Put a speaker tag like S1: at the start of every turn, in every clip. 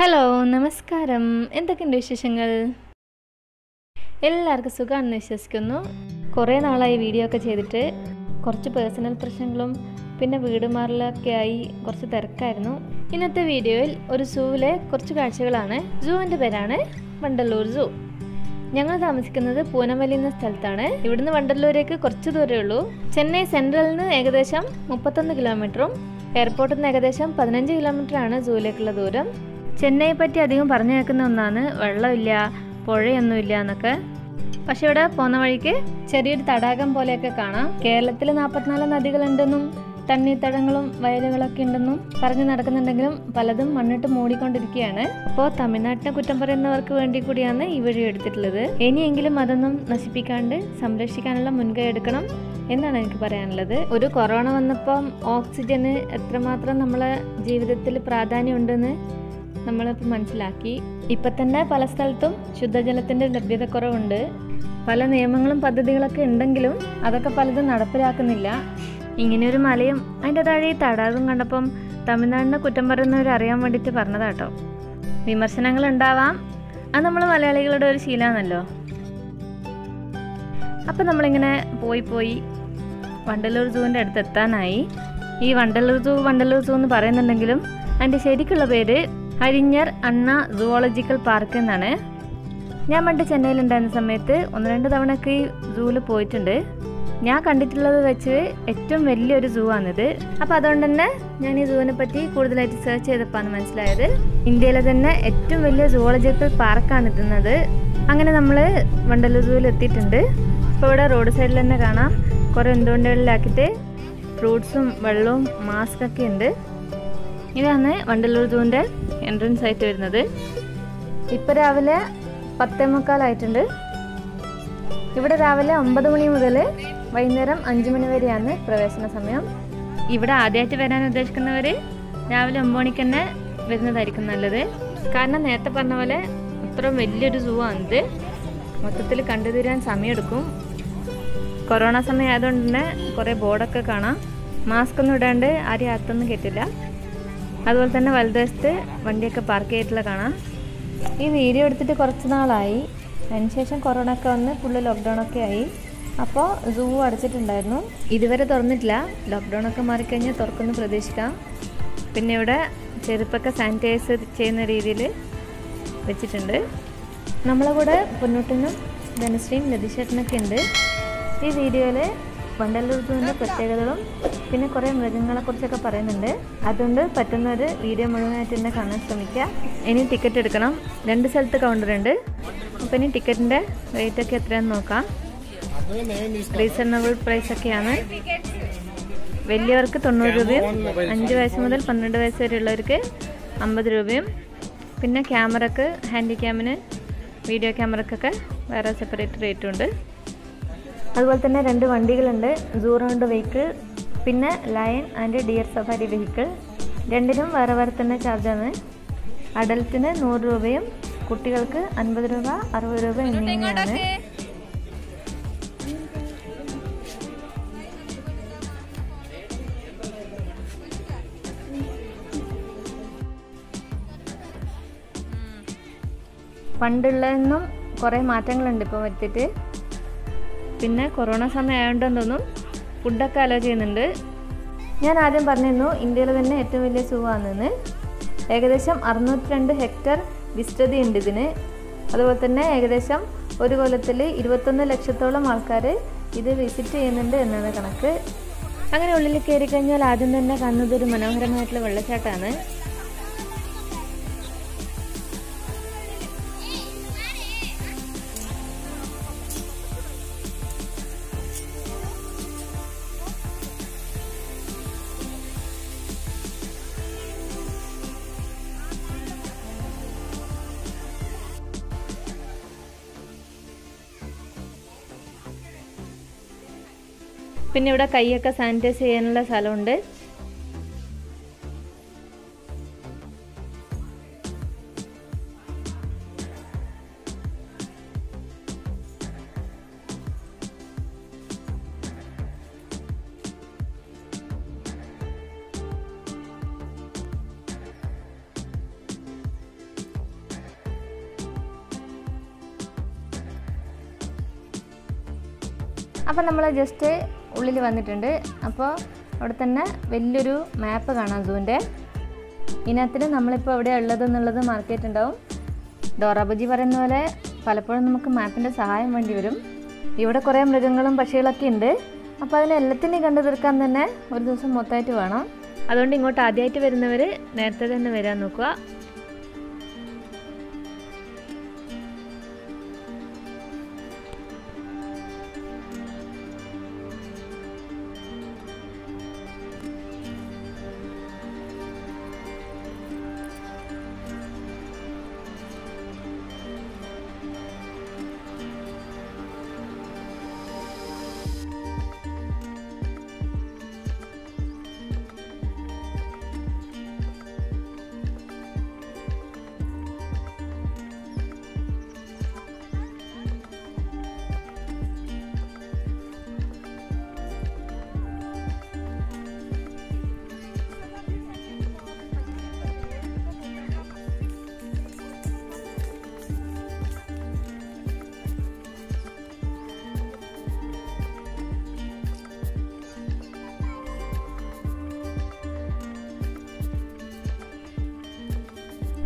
S1: Hello നമസ്കാരം. എന്തൊക്കെയുണ്ട് വിശേഷങ്ങൾ? എല്ലാവർക്കും സുഖമാണെന്ന് വിശ്വസിക്കുന്നു. കുറേ നാളായി വീഡിയോ ഒക്കെ ചെയ്തിട്ട് കുറച്ച് പേഴ്സണൽ പ്രശ്നങ്ങളും പിന്നെ വീട് മാറലൊക്കെ ആയി കുറച്ച് തിരക്കായിരുന്നു. ഇന്നത്തെ വീഡിയോയിൽ ഒരു സൂവിലെ കുറച്ച് കാഴ്ചകളാണ്. സൂവിന്റെ പേരാണ് വണ്ടല്ലൂർ സൂ. ഞങ്ങൾ താമസിക്കുന്നത് പൂനമല്ലി എന്ന സ്ഥലത്താണ്. ഇവിടുന്ന് വണ്ടല്ലൂരേക്ക് കുറച്ച് ദൂരമേ ഉള്ളൂ. ചെന്നൈ സെൻട്രലിൽ നിന്ന് ഏകദേശം മുപ്പത്തൊന്ന് കിലോമീറ്ററും എയർപോർട്ടിൽ നിന്ന് ഏകദേശം പതിനഞ്ച് കിലോമീറ്ററാണ് സൂവിലേക്കുള്ള ദൂരം. ചെന്നൈയെ പറ്റി അധികം പറഞ്ഞു കേൾക്കുന്ന ഒന്നാണ് വെള്ളമില്ല പുഴയൊന്നുമില്ല എന്നൊക്കെ. പക്ഷെ ഇവിടെ പോകുന്ന വഴിക്ക് ചെറിയൊരു തടാകം പോലെയൊക്കെ കാണാം. കേരളത്തിൽ നാൽപ്പത്തിനാല് നദികളുണ്ടെന്നും തണ്ണീർത്തടങ്ങളും വയലുകളൊക്കെ ഉണ്ടെന്നും പറഞ്ഞു നടക്കുന്നുണ്ടെങ്കിലും പലതും മണ്ണിട്ട് മൂടിക്കൊണ്ടിരിക്കുകയാണ്. അപ്പോൾ തമിഴ്നാട്ടിനെ കുറ്റം പറയുന്നവർക്ക് വേണ്ടി കൂടിയാണ് ഈ വഴി എടുത്തിട്ടുള്ളത്. ഇനിയെങ്കിലും അതൊന്നും നശിപ്പിക്കാണ്ട് സംരക്ഷിക്കാനുള്ള മുൻകൈ എടുക്കണം എന്നാണ് എനിക്ക് പറയാനുള്ളത്. ഒരു കൊറോണ വന്നപ്പം ഓക്സിജന് എത്രമാത്രം നമ്മളെ ജീവിതത്തിൽ പ്രാധാന്യമുണ്ടെന്ന് നമ്മളിപ്പോൾ മനസ്സിലാക്കി. ഇപ്പം തന്നെ പല സ്ഥലത്തും ശുദ്ധജലത്തിന്റെ ലഭ്യതക്കുറവുണ്ട്. പല നിയമങ്ങളും പദ്ധതികളൊക്കെ ഉണ്ടെങ്കിലും അതൊക്കെ പലതും നടപ്പിലാക്കുന്നില്ല. ഇങ്ങനെയൊരു മലയും അതിന്റെ താഴെ തടാകം കണ്ടപ്പം തമിഴ്നാടിനെ കുറ്റം പറയുന്നവർ അറിയാൻ വേണ്ടിയിട്ട് പറഞ്ഞതാട്ടോ. വിമർശനങ്ങൾ ഉണ്ടാവാം. അത് നമ്മൾ മലയാളികളുടെ ഒരു ശീലമാണല്ലോ അപ്പം നമ്മളിങ്ങനെ പോയി പോയി വണ്ടലൂർ സൂവിന്റെ അടുത്ത് എത്താനായി. ഈ വണ്ടലൂർ സൂ വണ്ടലൂർ സൂ എന്ന് പറയുന്നുണ്ടെങ്കിലും അതിന്റെ ശരിക്കുള്ള പേര് ഹരിഞ്ഞർ അണ്ണ സുവോളജിക്കൽ പാർക്ക് എന്നാണ്. ഞാൻ പണ്ട് ചെന്നൈയിലുണ്ടായിരുന്ന സമയത്ത് ഒന്ന് രണ്ട് തവണയൊക്കെ ഈ സൂവിൽ പോയിട്ടുണ്ട്. ഞാൻ കണ്ടിട്ടുള്ളത് വെച്ച് ഏറ്റവും വലിയൊരു സൂ ആണിത്. അപ്പോൾ അതുകൊണ്ട് തന്നെ ഞാൻ ഈ സൂവിനെ പറ്റി കൂടുതലായിട്ട് സെർച്ച് ചെയ്തപ്പോഴാണ് മനസ്സിലായത്. ഇന്ത്യയിലെ തന്നെ ഏറ്റവും വലിയ സുവോളജിക്കൽ പാർക്കാണ് എത്തുന്നത് അങ്ങനെ നമ്മൾ വണ്ടല്ലൂർ സൂവിൽ എത്തിയിട്ടുണ്ട്. ഇപ്പോൾ ഇവിടെ റോഡ് സൈഡിൽ തന്നെ കാണാം. കുറേ എന്തുകൊണ്ടുകളിലാക്കിയിട്ട് ഫ്രൂട്ട്സും വെള്ളവും മാസ്കൊക്കെ ഉണ്ട്. ഇതാണ് വണ്ടല്ലൂർ ജൂവിന്റെ എൻട്രൻസ് ആയിട്ട് വരുന്നത്. ഇപ്പോൾ രാവിലെ പത്തേ മുക്കാലായിട്ടുണ്ട്. ഇവിടെ രാവിലെ ഒമ്പത് മണി മുതൽ വൈകുന്നേരം അഞ്ച് മണി വരെയാണ് പ്രവേശന സമയം. ഇവിടെ ആദ്യമായിട്ട് വരാൻ ഉദ്ദേശിക്കുന്നവർ രാവിലെ ഒമ്പത് മണിക്ക് തന്നെ വരുന്നതായിരിക്കും നല്ലത്. കാരണം നേരത്തെ പറഞ്ഞ പോലെ അത്രയും വലിയൊരു സൂ ആണിത്. മൊത്തത്തിൽ കണ്ടു തീരാൻ സമയമെടുക്കും. കൊറോണ സമയം ആയതുകൊണ്ട് തന്നെ കുറേ ബോർഡൊക്കെ കാണാം. മാസ്ക് ഒന്നും ഇടാണ്ട് ആരും അകത്തൊന്നും കയറ്റില്ല. അതുപോലെ തന്നെ വലതുവശത്ത് വണ്ടിയൊക്കെ പാർക്ക് ചെയ്തിട്ടുള്ള കാണാം. ഈ വീഡിയോ എടുത്തിട്ട് കുറച്ച് നാളായി. അതിനുശേഷം കൊറോണ ഒക്കെ വന്ന് ഫുള്ള് ലോക്ക്ഡൗൺ ഒക്കെ ആയി. അപ്പോൾ സൂ അടച്ചിട്ടുണ്ടായിരുന്നു. ഇതുവരെ തുറന്നിട്ടില്ല. ലോക്ക്ഡൗൺ ഒക്കെ മാറിക്കഴിഞ്ഞാൽ തുറക്കുന്നു പ്രതീക്ഷിക്കാം. പിന്നെ ഇവിടെ ചെരുപ്പൊക്കെ സാനിറ്റൈസ് ചെയ്യുന്ന രീതിയിൽ വെച്ചിട്ടുണ്ട്. നമ്മളെ കൂടെ പൊന്നൂട്ടിനും ധനശ്രീയും ലതിശേട്ടനൊക്കെ ഉണ്ട്. ഈ വീഡിയോയിൽ വണ്ടല്ലൂർ സൂവിന്റെ പ്രത്യേകതകളും പിന്നെ കുറേ മൃഗങ്ങളെക്കുറിച്ചൊക്കെ പറയുന്നുണ്ട്. അതുകൊണ്ട് പറ്റുന്ന ഒരു വീഡിയോ മുഴുവനായിട്ട് തന്നെ കാണാൻ ശ്രമിക്കുക. ഇനി ടിക്കറ്റ് എടുക്കണം. രണ്ട് സ്ഥലത്ത് കൗണ്ടർ ഉണ്ട്. അപ്പോൾ ഇനി ടിക്കറ്റിന്റെ റേറ്റ് ഒക്കെ എത്രയാണെന്ന് നോക്കാം. റീസണബിൾ പ്രൈസ് ഒക്കെയാണ്. വലിയവർക്ക് തൊണ്ണൂറ് രൂപയും അഞ്ച് വയസ്സ് മുതൽ പന്ത്രണ്ട് വയസ്സ് വരെ ഉള്ളവർക്ക് അമ്പത് രൂപയും. പിന്നെ ക്യാമറക്ക് ഹാൻഡിക്യാമിന് വീഡിയോ ക്യാമറക്കൊക്കെ വേറെ സെപ്പറേറ്റ് റേറ്റും ഉണ്ട്. അതുപോലെ തന്നെ രണ്ട് വണ്ടികളുണ്ട്. സൂ റൗണ്ട് വെഹിക്കിൾ പിന്നെ lion and deer safari vehicle രണ്ടിനും വേറെ വേറെ തന്നെ ചാർജാണ് അഡൽറ്റിന് നൂറ് രൂപയും കുട്ടികൾക്ക് അൻപത് രൂപ അറുപത് രൂപ എന്നിങ്ങനെയാണ് പണ്ടുള്ളതെന്നും കുറേ മാറ്റങ്ങളുണ്ട് ഇപ്പോൾ വരുത്തിയിട്ട്. പിന്നെ കൊറോണ സമയം തോന്നും ഫുഡൊക്കെ അലോ ചെയ്യുന്നുണ്ട്. ഞാൻ ആദ്യം പറഞ്ഞിരുന്നു ഇന്ത്യയിലെ തന്നെ ഏറ്റവും വലിയ സൂ ഏകദേശം അറുന്നൂറ്റി രണ്ട് ഹെക്ടർ വിസ്തൃതി ഉണ്ട് ഇതിന്. അതുപോലെ തന്നെ ഏകദേശം ഒരു കൊല്ലത്തിൽ ഇരുപത്തൊന്ന് ലക്ഷത്തോളം ആൾക്കാർ ഇത് വിസിറ്റ് ചെയ്യുന്നുണ്ട് എന്നാണ് കണക്ക്. അങ്ങനെ ഉള്ളിൽ കയറി കഴിഞ്ഞാൽ ആദ്യം തന്നെ കാണുന്നത് ഒരു മനോഹരമായിട്ടുള്ള വെള്ളച്ചാട്ടമാണ്. പിന്നെ ഇവിടെ കൈയൊക്കെ സാനിറ്റൈസ് ചെയ്യാനുള്ള സ്ഥലമുണ്ട്. അപ്പം നമ്മൾ ജസ്റ്റ് ഉള്ളിൽ വന്നിട്ടുണ്ട്. അപ്പോൾ അവിടെ തന്നെ വലിയൊരു മാപ്പ് കാണാം സൂവിന്റെ ഇതിനകത്തിന് നമ്മളിപ്പോൾ എവിടെ ഉള്ളതെന്നുള്ളത് മാർക്കറ്റ് ഉണ്ടാവും ഡോറാബുജി പറയുന്ന പോലെ പലപ്പോഴും നമുക്ക് മാപ്പിന്റെ സഹായം വേണ്ടി വരും. ഇവിടെ കുറേ മൃഗങ്ങളും പക്ഷികളൊക്കെ ഉണ്ട്. അപ്പോൾ അതിനെല്ലാത്തിനെയും കണ്ടു തീർക്കാൻ തന്നെ ഒരു ദിവസം മൊത്തമായിട്ട് വേണം. അതുകൊണ്ട് ഇങ്ങോട്ട് ആദ്യമായിട്ട് വരുന്നവർ നേരത്തെ തന്നെ വരാൻ നോക്കുക.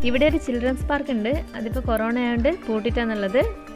S1: ഇവിടെ ഒരു ചിൽഡ്രൻസ് പാർക്ക് ഉണ്ട്. അതിപ്പോൾ കൊറോണ ആയതുകൊണ്ട് പൂട്ടിട്ടാന്നുള്ളത്.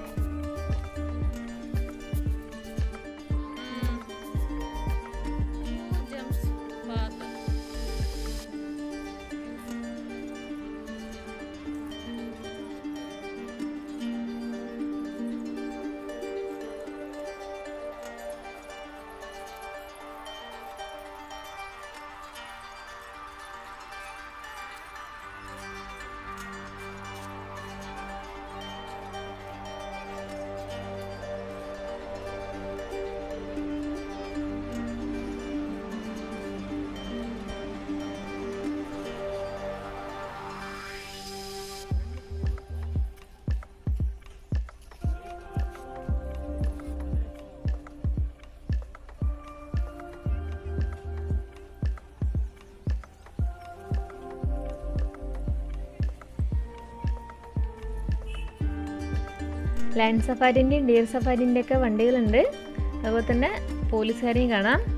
S1: Lion സഫാരിന്റെയും dear സഫാരിന്റെയൊക്കെ വണ്ടികളുണ്ട്. അതുപോലെ തന്നെ പോലീസുകാരെയും കാണാം.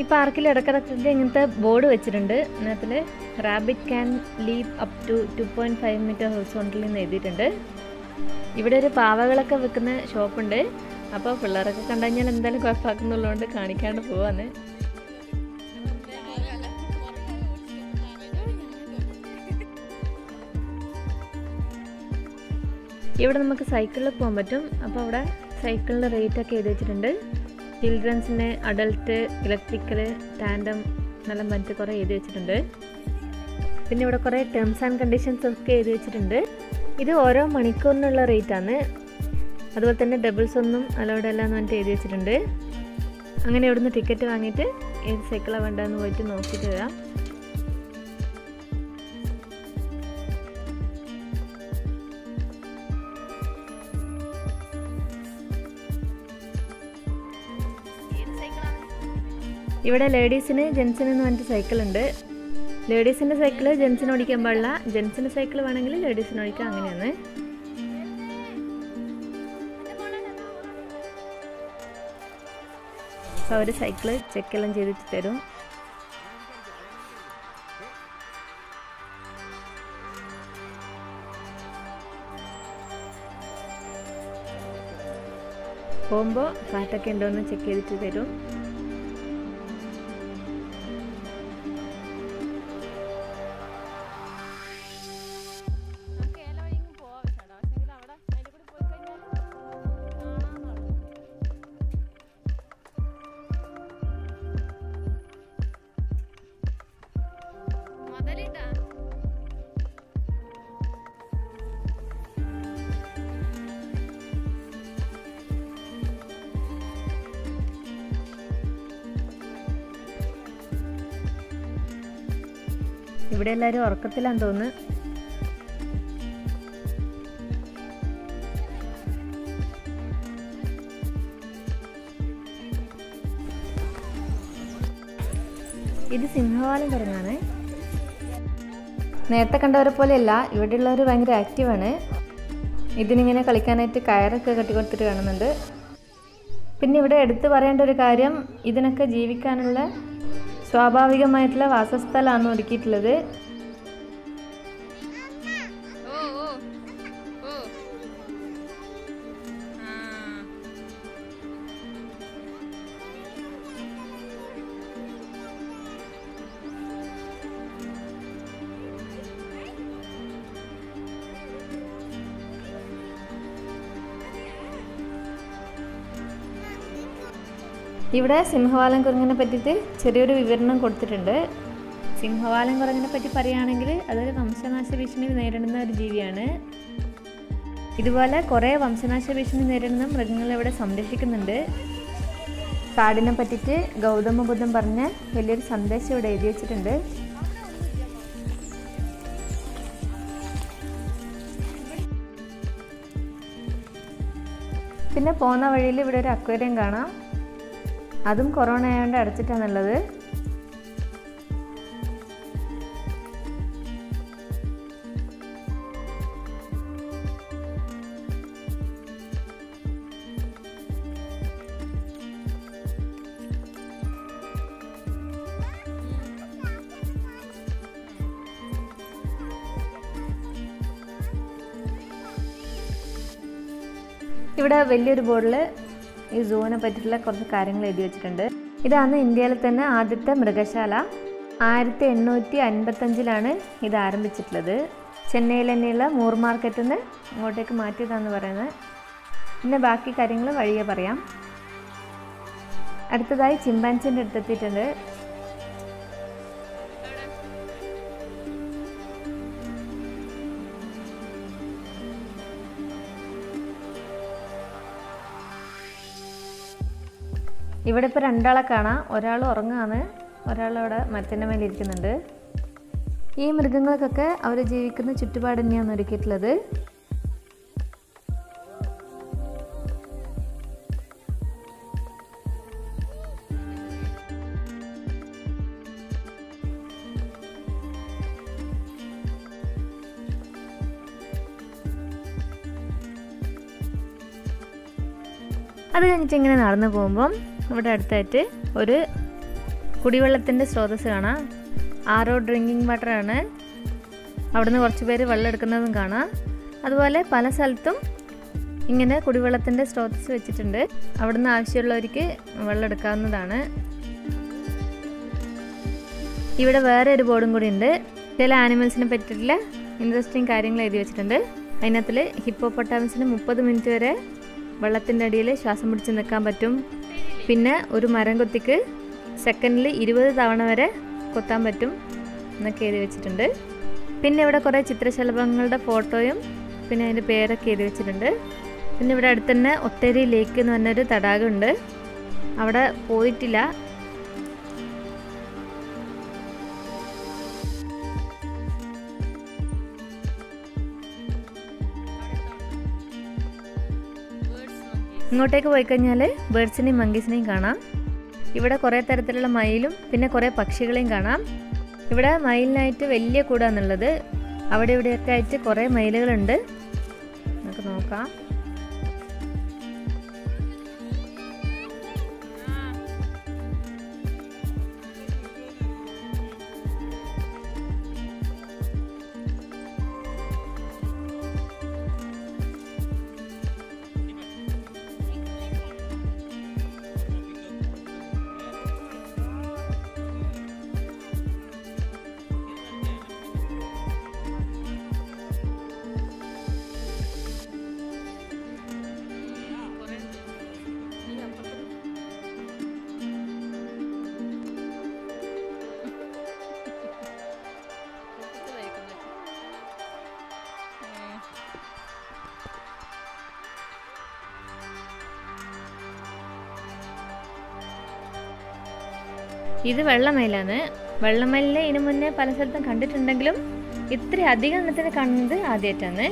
S1: ഈ പാർക്കിൽ ഇടക്കിടക്കൊക്കെ ഇങ്ങനത്തെ ബോർഡ് വെച്ചിട്ടുണ്ട്. അതിനകത്തിൽ rabbit can leap up to to point five metre ഹൊറിസോണ്ടലിൽ നിന്ന് എഴുതിയിട്ടുണ്ട്. ഇവിടെ ഒരു പാവകളൊക്കെ വെക്കുന്ന ഷോപ്പുണ്ട് അപ്പോൾ പിള്ളേരൊക്കെ കണ്ടു കഴിഞ്ഞാൽ എന്തായാലും കുഴപ്പമാക്കുന്നുള്ളതുകൊണ്ട് കാണിക്കാണ്ട് പോവാന്ന്. ഇവിടെ നമുക്ക് സൈക്കിളിൽ പോകാൻ പറ്റും. അപ്പോൾ അവിടെ സൈക്കിളിന്റെ റേറ്റ് ഒക്കെ എഴുതി വെച്ചിട്ടുണ്ട്. ചിൽഡ്രൻസിന് അഡൽട്ട് ഇലക്ട്രിക്കൽ ടാൻഡം എന്നെല്ലാം പറഞ്ഞിട്ട് കുറേ എഴുതി വെച്ചിട്ടുണ്ട്. പിന്നെ ഇവിടെ കുറേ ടേംസ് ആൻഡ് കണ്ടീഷൻസ് ഒക്കെ എഴുതി വെച്ചിട്ടുണ്ട്. ഇത് ഓരോ മണിക്കൂറിനുള്ള റേറ്റ് ആണ്. അതുപോലെ തന്നെ ഡബിൾസ് ഒന്നും അലൗഡ് അല്ല എന്ന് പറഞ്ഞിട്ട് എഴുതി വെച്ചിട്ടുണ്ട്. അങ്ങനെ ഇവിടുന്ന് ടിക്കറ്റ് വാങ്ങിയിട്ട് ഏത് സൈക്കിളാണ് വേണ്ടതെന്ന് പോയിട്ട് നോക്കിയിട്ട് വരാം. ഇവിടെ ലേഡീസിന് ജെൻസിന് എന്ന് പറഞ്ഞിട്ട് സൈക്കിൾ ഉണ്ട്. ലേഡീസിന്റെ സൈക്കിൾ ജെൻസിന് ഓടിക്കാൻ പാടില്ല. ജെൻസിന്റെ സൈക്കിൾ വേണമെങ്കിൽ ലേഡീസിന് ഓടിക്കാം. അങ്ങനെയാണ്. അപ്പോൾ അവർ സൈക്കിൾ ചെക്കെല്ലാം ചെയ്തിട്ട് തരും. പോകുമ്പോൾ കാറ്റൊക്കെ ഉണ്ടോ എന്ന് ചെക്ക് ചെയ്തിട്ട് തരും. ഇവിടെ എല്ലാവരും ഉറക്കത്തിലാന്ന് തോന്നുന്നു. ഇത് സിംഹവാലം കുരങ്ങാണ് നേരത്തെ കണ്ടവരെ പോലെയല്ല ഇവിടെയുള്ളവർ ഭയങ്കര ആക്റ്റീവാണ് ഇതിനിങ്ങനെ കളിക്കാനായിട്ട് കയറൊക്കെ കെട്ടിക്കൊടുത്തിട്ട് കാണുന്നുണ്ട്. പിന്നെ ഇവിടെ എടുത്തു പറയേണ്ട ഒരു കാര്യം ഇതിനൊക്കെ ജീവിക്കാനുള്ള സ്വാഭാവികമായിട്ടുള്ള വാസസ്ഥലമാണ് ഒരുക്കിയിട്ടുള്ളത്. ഇവിടെ സിംഹവാലം കുരങ്ങിനെ പറ്റിയിട്ട് ചെറിയൊരു വിവരണം കൊടുത്തിട്ടുണ്ട്. സിംഹവാലം കുരങ്ങിനെ പറ്റി പറയുകയാണെങ്കിൽ അതൊരു വംശനാശ ഭീഷണി നേരിടുന്ന ഒരു ജീവിയാണ്. ഇതുപോലെ കുറേ വംശനാശ ഭീഷണി നേരിടുന്ന മൃഗങ്ങളെ ഇവിടെ സംരക്ഷിക്കുന്നുണ്ട്. കാടിനെ പറ്റിയിട്ട് ഗൗതമ ബുദ്ധൻ പറഞ്ഞ വലിയൊരു സന്ദേശം ഇവിടെ എഴുതി വെച്ചിട്ടുണ്ട്. പിന്നെ പോകുന്ന വഴിയിൽ ഇവിടെ ഒരു അക്വേറിയം കാണാം. അതും കൊറോണ ആയതുകൊണ്ട് അടച്ചിട്ടാണുള്ളത് ഇവിടെ വലിയൊരു ബോർഡിൽ ഈ സൂവിനെ പറ്റിയിട്ടുള്ള കുറച്ച് കാര്യങ്ങൾ എഴുതി വെച്ചിട്ടുണ്ട്. ഇതാണ് ഇന്ത്യയിലെ തന്നെ ആദ്യത്തെ മൃഗശാല. ആയിരത്തി എണ്ണൂറ്റി അൻപത്തഞ്ചിലാണ് ഇത് ആരംഭിച്ചിട്ടുള്ളത്. ചെന്നൈയിൽ തന്നെയുള്ള മൂർ മാർക്കറ്റിൽ നിന്ന് ഇങ്ങോട്ടേക്ക് മാറ്റിയതാണെന്ന് പറയുന്നത്. പിന്നെ ബാക്കി കാര്യങ്ങൾ വഴിയെ പറയാം. അടുത്തതായി ചിമ്പാൻസിന്റെ അടുത്തെത്തിയിട്ടുണ്ട്. ഇവിടെ ഇപ്പോൾ രണ്ടാളെ കാണാം. ഒരാൾ ഉറങ്ങുകയാണ്. ഒരാൾ അവിടെ മരത്തിന്റെ മേലെ ഇരിക്കുന്നുണ്ട്. ഈ മൃഗങ്ങൾക്കൊക്കെ അവർ ജീവിക്കുന്ന ചുറ്റുപാട് തന്നെയാണ് ഒരുക്കിയിട്ടുള്ളത്. അത് കഴിഞ്ഞിട്ട് ഇങ്ങനെ നടന്നു പോകുമ്പം ഇവിടെ അടുത്തായിട്ട് ഒരു കുടിവെള്ളത്തിന്റെ സ്രോതസ് കാണാം. ആറോ ഡ്രിങ്കിങ് വാട്ടർ ആണ്. അവിടുന്ന് കുറച്ച് പേര് വെള്ളം എടുക്കുന്നതും കാണാം. അതുപോലെ പല സ്ഥലത്തും ഇങ്ങനെ കുടിവെള്ളത്തിന്റെ സ്രോതസ് വെച്ചിട്ടുണ്ട്. അവിടുന്ന് ആവശ്യമുള്ളവർക്ക് വെള്ളം എടുക്കാവുന്നതാണ്. ഇവിടെ വേറെ ഒരു ബോർഡും കൂടി ഉണ്ട്. ചില ആനിമൽസിനെ പറ്റിയിട്ടുള്ള ഇൻട്രസ്റ്റിംഗ് കാര്യങ്ങൾ എഴുതി വെച്ചിട്ടുണ്ട്. അതിനകത്തിൽ ഹിപ്പോപ്പൊട്ടാമസിന് മുപ്പത് മിനിറ്റ് വരെ വെള്ളത്തിന്റെ അടിയിൽ ശ്വാസം പിടിച്ച് നിൽക്കാൻ പറ്റും. പിന്നെ ഒരു മരം കൊത്തിക്ക് സെക്കൻഡിൽ ഇരുപത് തവണ വരെ കൊത്താൻ പറ്റും എന്നൊക്കെ എഴുതി വെച്ചിട്ടുണ്ട്. പിന്നെ ഇവിടെ കുറേ ചിത്രശലഭങ്ങളുടെ ഫോട്ടോയും പിന്നെ അതിന്റെ പേരൊക്കെ എഴുതി വെച്ചിട്ടുണ്ട്. പിന്നെ ഇവിടെ അടുത്ത് തന്നെ ഒത്തേരി ലേക്ക് എന്ന് പറഞ്ഞൊരു തടാകമുണ്ട്. അവിടെ പോയിട്ടില്ല. ഇങ്ങോട്ടേക്ക് പോയി കഴിഞ്ഞാൽ ബേർഡ്സിനെയും മങ്കീസിനെയും കാണാം. ഇവിടെ കുറേ തരത്തിലുള്ള മയിലും പിന്നെ കുറേ പക്ഷികളെയും കാണാം. ഇവിടെ മയിലിനായിട്ട് വലിയ കൂടാന്നുള്ളത് അവിടെ ഇവിടെയൊക്കെ ആയിട്ട് കുറേ മയിലുകളുണ്ട്. നമുക്ക് നോക്കാം. ഇത് വെള്ളമയിലാണ് വെള്ളമല്ലിനെ ഇതിനു മുന്നേ പല സ്ഥലത്തും കണ്ടിട്ടുണ്ടെങ്കിലും ഇത്ര അധികം എണ്ണത്തിന് കണ്ടത് ആദ്യമായിട്ടാണ്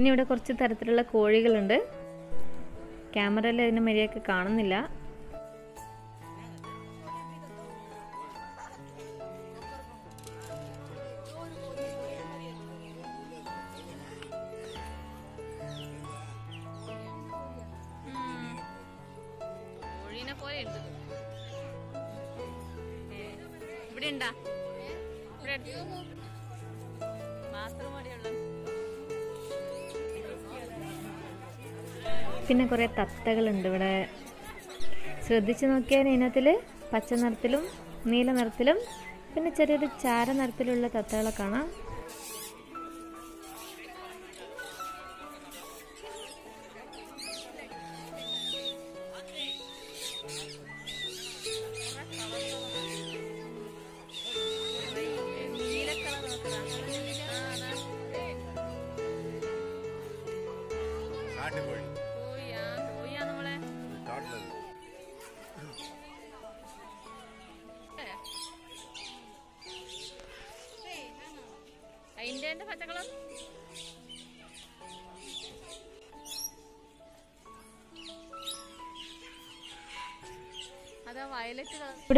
S1: ഇനി ഇവിടെ കുറച്ച് തരത്തിലുള്ള കോഴികളുണ്ട്. ക്യാമറയിൽ അതിന് മര്യാദയ്ക്ക് കാണുന്നില്ല. കുറേ തത്തകളുണ്ട് ഇവിടെ. ശ്രദ്ധിച്ചു നോക്കിയാൽ ഇതിനകത്തിൽ പച്ച നിറത്തിലും നീല നിറത്തിലും പിന്നെ ചെറിയൊരു ചാര നിറത്തിലുള്ള തത്തകളെ കാണാം.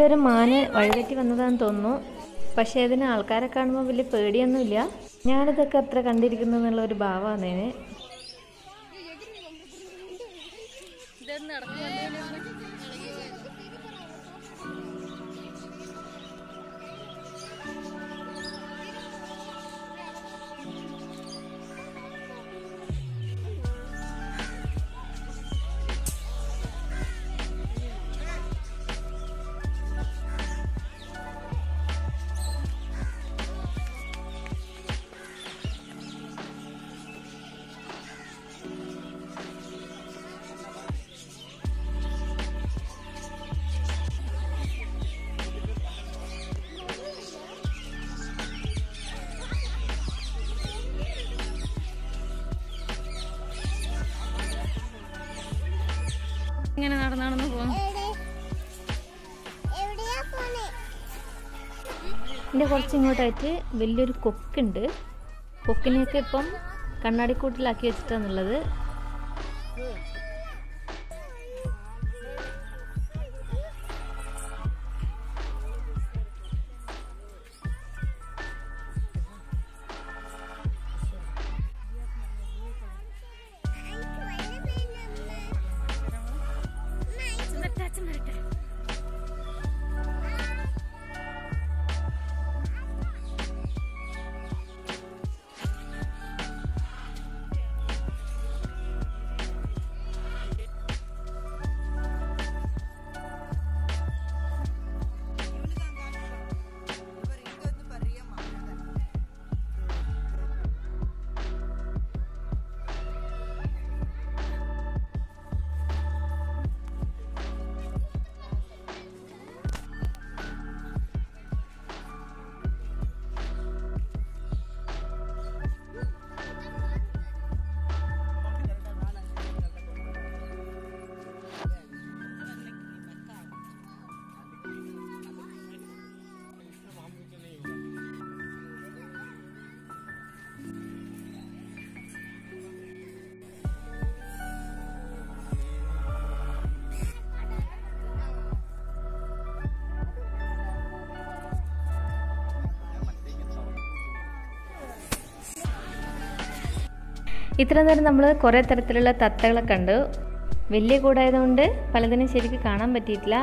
S1: ഒരു മാന് വഴിതെറ്റി വന്നതാന്ന് തോന്നുന്നു. പക്ഷേ അതിന് ആൾക്കാരെ കാണുമ്പോൾ വലിയ പേടിയൊന്നുമില്ല. ഞാനിതൊക്കെ അത്ര കണ്ടിരിക്കുന്നു എന്നുള്ള ഒരു ഭാവമാണ്
S2: നടക്കുക ഇങ്ങനെ നടന്ന് നടന്ന് പോകുന്നു
S1: ഇതിന്റെ കുറച്ച് ഇങ്ങോട്ടായിട്ട് വലിയൊരു കൊക്കുണ്ട്. കൊക്കിനെയൊക്കെ ഇപ്പം കണ്ണാടിക്കൂട്ടിലാക്കി വെച്ചിട്ടാണുള്ളത് ഇത്ര നേരം നമ്മൾ കുറേ തരത്തിലുള്ള തത്തകളെ കണ്ടു. വലിയ കൂടായതുകൊണ്ട് പലതിനും ശരിക്ക് കാണാൻ പറ്റിയിട്ടില്ല.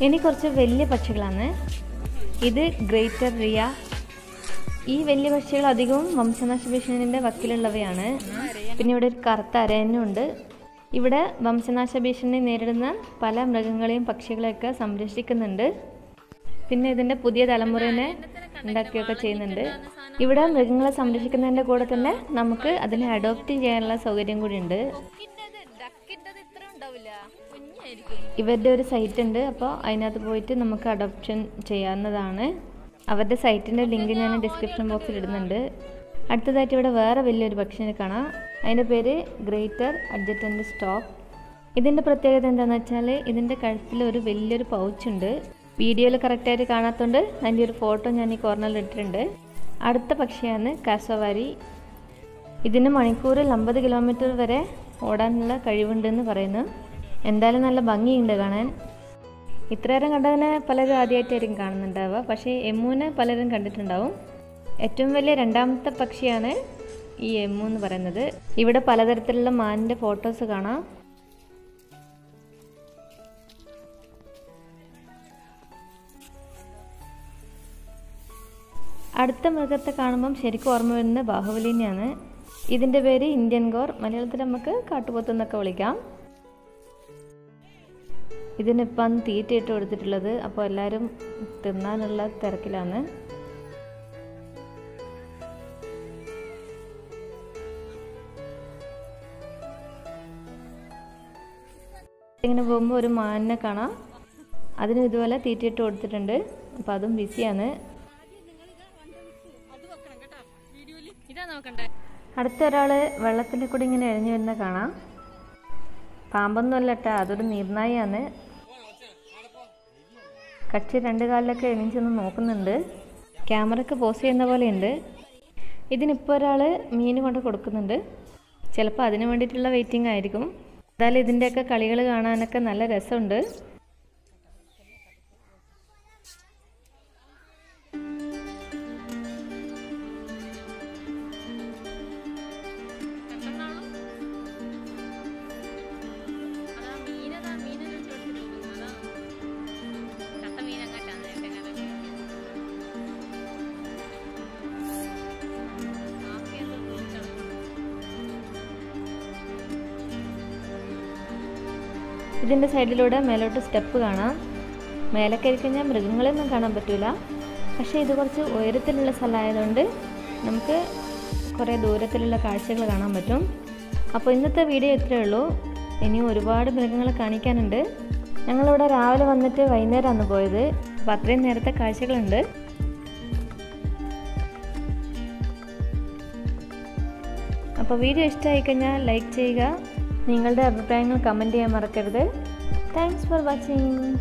S1: ഇനി കുറച്ച് വലിയ പക്ഷികളാണ്. ഇത് ഗ്രേറ്റർ റിയ. ഈ വലിയ പക്ഷികൾ അധികവും വംശനാശ ഭീഷണിന്റെ വക്കിലുള്ളവയാണ്. പിന്നെ ഇവിടെ ഒരു കറുത്ത അരയനുണ്ട് ഇവിടെ വംശനാശ ഭീഷണി നേരിടുന്ന പല മൃഗങ്ങളെയും പക്ഷികളെയൊക്കെ സംരക്ഷിക്കുന്നുണ്ട്. പിന്നെ ഇതിന്റെ പുതിയ തലമുറനെ ഉണ്ടാക്കുകയൊക്കെ ചെയ്യുന്നുണ്ട്. ഇവിടെ മൃഗങ്ങളെ സംരക്ഷിക്കുന്നതിന്റെ കൂടെ തന്നെ നമുക്ക് അതിനെ അഡോപ്റ്റ് ചെയ്യാനുള്ള സൗകര്യം കൂടി ഉണ്ട്. ഇവരുടെ ഒരു സൈറ്റ് ഉണ്ട്. അപ്പോൾ അതിനകത്ത് പോയിട്ട് നമുക്ക് അഡോപ്ഷൻ ചെയ്യാവുന്നതാണ്. അവരുടെ സൈറ്റിന്റെ ലിങ്ക് ഞാൻ ഡിസ്ക്രിപ്ഷൻ ബോക്സിൽ ഇടുന്നുണ്ട്. അടുത്തതായിട്ട് ഇവിടെ വേറെ വലിയൊരു പക്ഷിനെ കാണാം. അതിന്റെ പേര് ഗ്രേറ്റർ അഡ്ജറ്റന്റ് സ്റ്റോപ്പ്. ഇതിന്റെ പ്രത്യേകത എന്താണെന്ന് വെച്ചാൽ ഇതിന്റെ കഴുത്തിൽ ഒരു വലിയൊരു പൗച്ചുണ്ട് വീഡിയോയിൽ കറക്റ്റായിട്ട് കാണാത്തതുകൊണ്ട് അതിന്റെ ഒരു ഫോട്ടോ ഞാൻ ഈ കോർണറിൽ ഇട്ടിട്ടുണ്ട്. അടുത്ത പക്ഷിയാണ് കാസവാരി. ഇതിന് മണിക്കൂറിൽ അമ്പത് കിലോമീറ്റർ വരെ ഓടാനുള്ള കഴിവുണ്ടെന്ന് പറയുന്നു. എന്തായാലും നല്ല ഭംഗിയുണ്ട് കാണാൻ. ഇത്രയേരം കണ്ടതിനെ പലരും ആദ്യമായിട്ടായിരിക്കും കാണുന്നുണ്ടാവുക. പക്ഷേ എമ്മുവിനെ പലരും കണ്ടിട്ടുണ്ടാവും. ഏറ്റവും വലിയ രണ്ടാമത്തെ പക്ഷിയാണ് ഈ എമ്മു എന്ന് പറയുന്നത്. ഇവിടെ പലതരത്തിലുള്ള മാനിന്റെ ഫോട്ടോസ് കാണാം. അടുത്ത മൃഗത്തെ കാണുമ്പം ശരിക്കും ഓർമ്മ വരുന്നത് ബാഹുബലിനെയാണ്. ഇതിന്റെ പേര് ഇന്ത്യൻ ഗോർ. മലയാളത്തിൽ നമുക്ക് കാട്ടുപോത്ത് എന്നൊക്കെ വിളിക്കാം. ഇതിനിപ്പം തീറ്റ ഇട്ട് കൊടുത്തിട്ടുള്ളത്. അപ്പോൾ എല്ലാവരും തിന്നാനുള്ള തിരക്കിലാണ്. ഇങ്ങനെ പോകുമ്പോൾ ഒരു മാനിനെ കാണാം. അതിനും ഇതുപോലെ തീറ്റിട്ട് കൊടുത്തിട്ടുണ്ട്. അപ്പം അതും ബിസിയാണ്. അടുത്ത ഒരാൾ വെള്ളത്തിന്റെ കൂടി ഇങ്ങനെ എഴഞ്ഞു വരുന്ന കാണാം. പാമ്പൊന്നും അല്ല കേട്ടോ അതൊരു നീർനായിയാണ് കക്ഷി രണ്ട് കാലിലൊക്കെ എണീച്ചൊന്ന് നോക്കുന്നുണ്ട്. ക്യാമറയ്ക്ക് പോസ് ചെയ്യുന്ന പോലെയുണ്ട്. ഇതിനിപ്പോൾ ഒരാൾ മീൻ കൊണ്ട് കൊടുക്കുന്നുണ്ട്. ചിലപ്പോൾ അതിന് വേണ്ടിയിട്ടുള്ള വെയിറ്റിംഗ് ആയിരിക്കും. എന്തായാലും ഇതിന്റെയൊക്കെ കളികൾ കാണാനൊക്കെ നല്ല രസമുണ്ട്. ഇതിന്റെ സൈഡിലൂടെ മേലോട്ട് സ്റ്റെപ്പ് കാണാം. മേലെ കയറി കഴിഞ്ഞാൽ മൃഗങ്ങളെയൊന്നും കാണാൻ പറ്റില്ല പക്ഷേ ഇത് കുറച്ച് ഉയരത്തിലുള്ള സ്ഥലമായതുകൊണ്ട് നമുക്ക് കുറേ ദൂരത്തിലുള്ള കാഴ്ചകൾ കാണാൻ പറ്റും. അപ്പോൾ ഇന്നത്തെ വീഡിയോ ഇത്രയേ ഉള്ളൂ. ഇനിയും ഒരുപാട് മൃഗങ്ങളെ കാണിക്കാനുണ്ട്. ഞങ്ങളിവിടെ രാവിലെ വന്നിട്ട് വൈകുന്നേരമാണ് പോയത്. അപ്പോൾ അത്രയും നേരത്തെ കാഴ്ചകളുണ്ട്. അപ്പോൾ വീഡിയോ ഇഷ്ടമായി കഴിഞ്ഞാൽ ലൈക്ക് ചെയ്യുക നിങ്ങളുടെ അഭിപ്രായങ്ങൾ കമന്റ് ചെയ്യാൻ മറക്കരുത്. Thanks for watching